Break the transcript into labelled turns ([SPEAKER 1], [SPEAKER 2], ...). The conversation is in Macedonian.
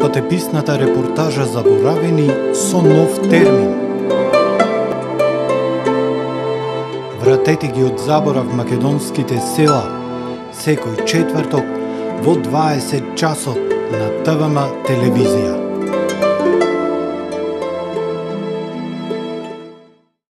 [SPEAKER 1] патеписната репортажа заборавени со нов термин. Вратете ги од заборав македонските села, секој четврток во 20 часот на ТВМ телевизија.